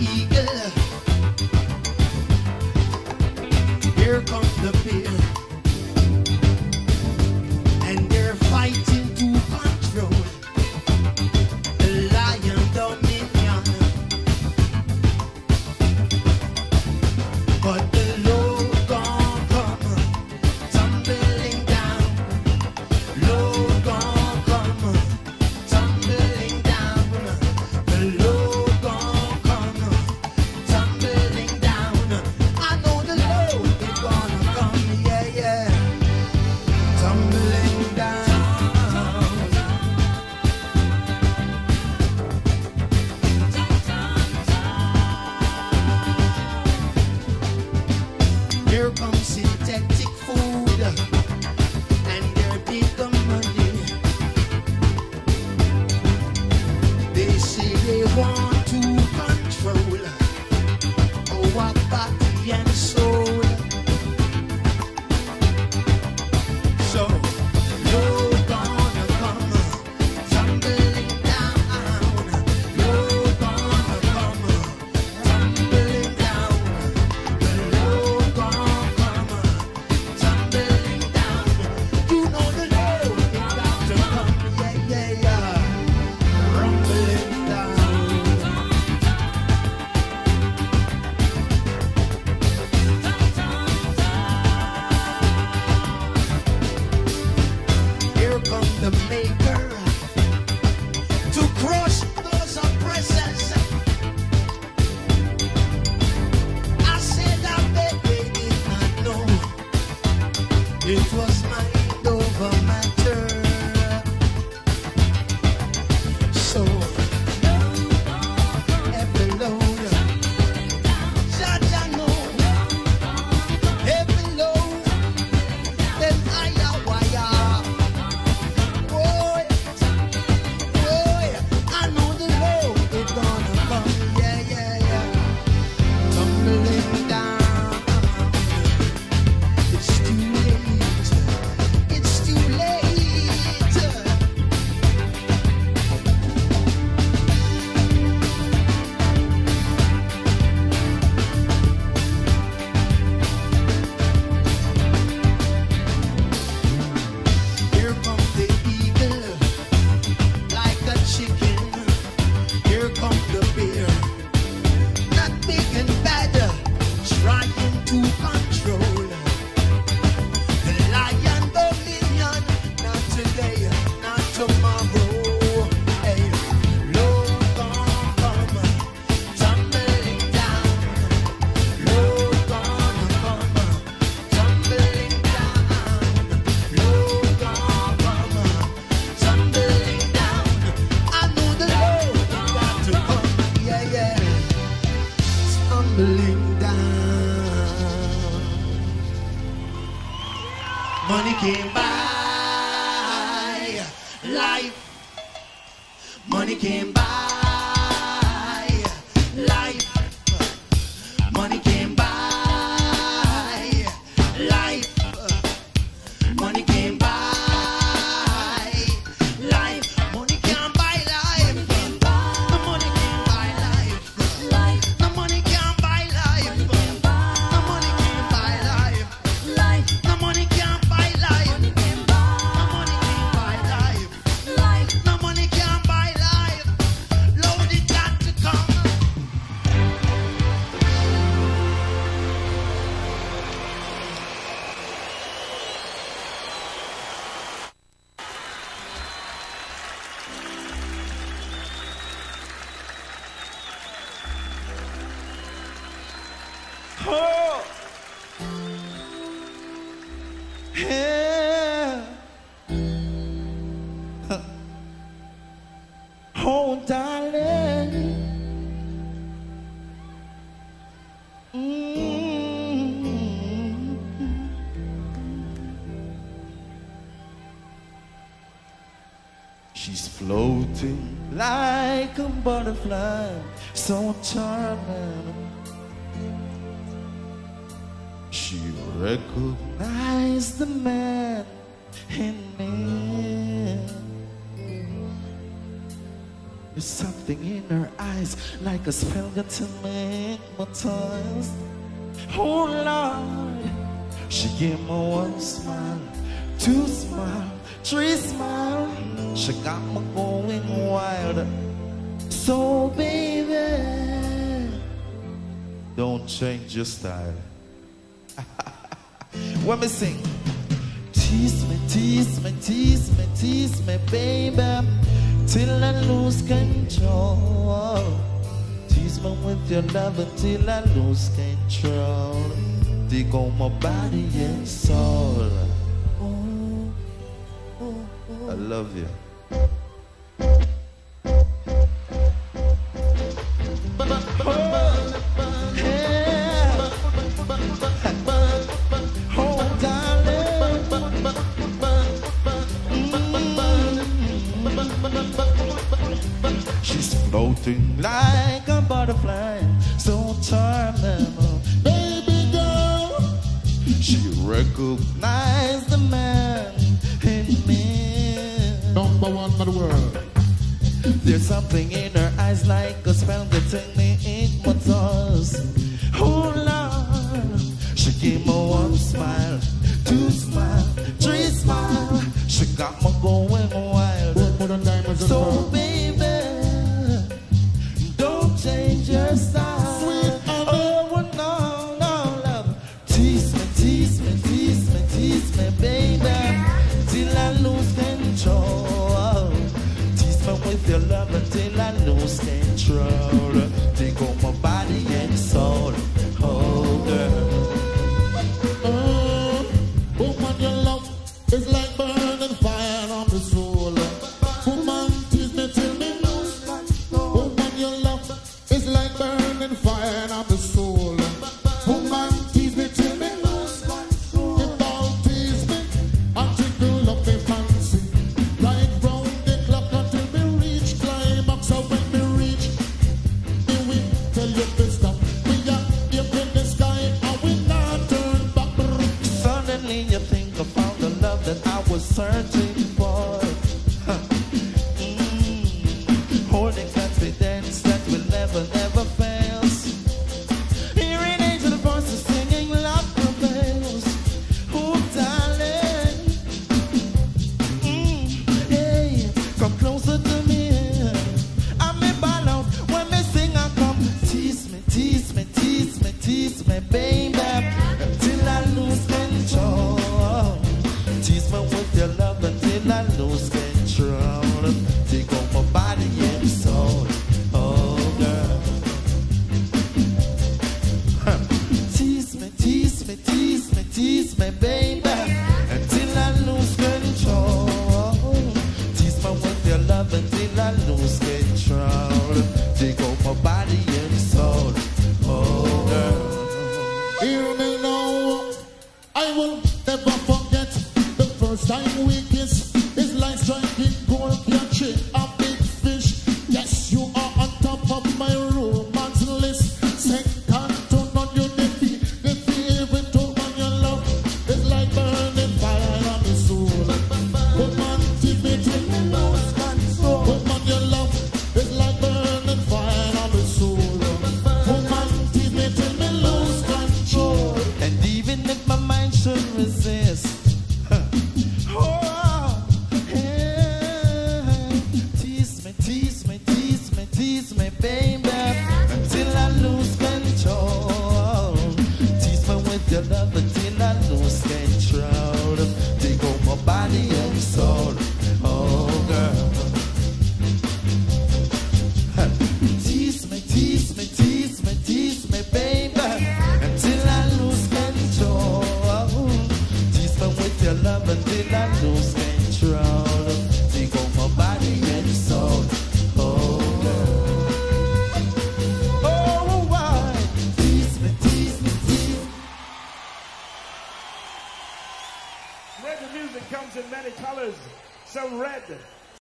eagle. Here comes the beer. Mickey oh, darling. Mm. She's floating like a butterfly, so charming. She recognized the man in me. There's something in her eyes, like a spell that to make my toys. Oh Lord, she gave me one smile, two smile, three smile. She got me going wild. So baby, don't change your style. when me sing, tease me, tease me, tease me, tease me, baby, till I lose control. Tease me with your love until I lose control. Dig on my body and soul. I love you. Floating like a butterfly, so charming. Baby girl, she recognized the man in me. Number one in the world. There's something in her eyes like a spell that me in my toes. Until feels your love